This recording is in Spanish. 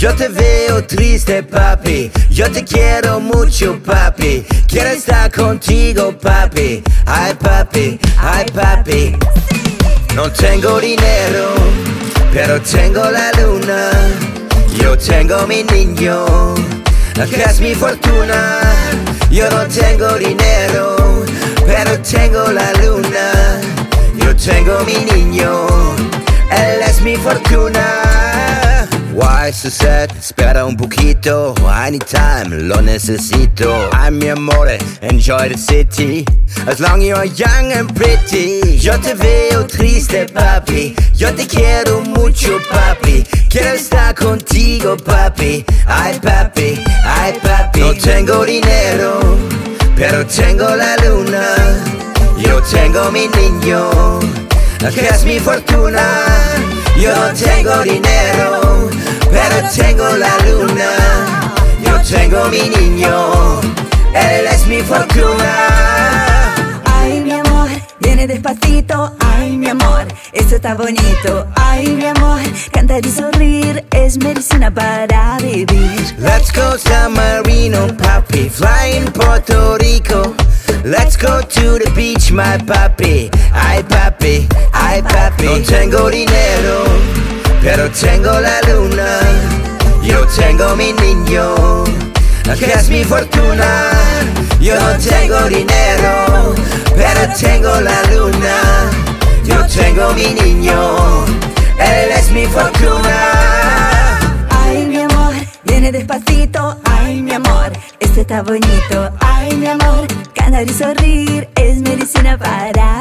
Yo te veo triste, papi. Yo te quiero mucho, papi. Quiero estar contigo, papi. Ay, papi, ay, papi. No tengo dinero, pero tengo la luna. Yo tengo mi niño, que es mi fortuna. Yo no tengo dinero, pero tengo la luna. Yo tengo mi niño, él es mi fortuna. Why so sad? Espera un poquito. Anytime, lo necesito. I'm mi amore, enjoy the city. As long you're young and pretty. Yo te veo triste, papi. Yo te quiero mucho, papi. Quiero estar contigo, papi. Ay, papi, ay, papi. No tengo dinero, pero tengo la luna. Yo tengo mi niño, que es mi fortuna. Yo no tengo dinero, pero tengo la luna. Yo tengo mi niño, él es mi fortuna. Ay, mi amor, viene despacito. Ay, mi amor, esto está bonito. Ay, mi amor, cantar y sonreír es medicina para vivir. Let's go San Marino, papi, flying Puerto Rico. Let's go to the beach, my papi. Ay, papi, Yo tengo la luna, yo tengo mi niño, que es mi fortuna. Yo no tengo dinero, pero tengo la luna. Yo tengo mi niño, él es mi fortuna. Ay, mi amor, viene despacito. Ay, mi amor, este está bonito. Ay, mi amor, ganar y sonreír es medicina para